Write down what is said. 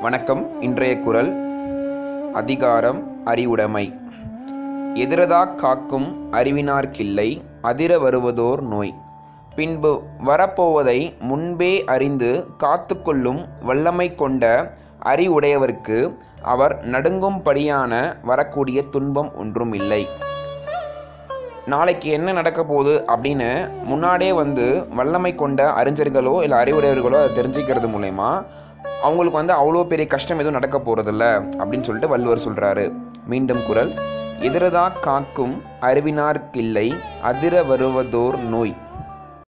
வணக்கம். இன்றைய குரல் அதிகாரம் அறிவுடைமை. எதிரதா காக்கும் அறிவினார்க்கில்லை அதிர வருவதோர் நோய். பின்பு வரப்போவதை முன்பே அறிந்து காத்துக்கொள்ளும் வல்லமை கொண்ட அறிவுடையவர்க்கு அவர் நடுங்கும்படியான வரக்கூடிய துன்பம் ஒன்றும் இல்லை. நாளைக்கு என்ன நடக்க போகுது அப்படின்னு முன்னாடியே வந்து வல்லமை கொண்ட அறிஞர்களோ இல்லை அறிவுடையவர்களோ அதை தெரிஞ்சுக்கிறது மூலயமா அவங்களுக்கு வந்து அவ்வளோ பெரிய கஷ்டம் எதுவும் நடக்க போகிறதில்ல அப்படின்னு சொல்லிட்டு வள்ளுவர் சொல்கிறாரு மீண்டும் குரல். எதிரதா காக்கும் அறிவினார்க்கில்லை அதிர வருவதோர் நோய்.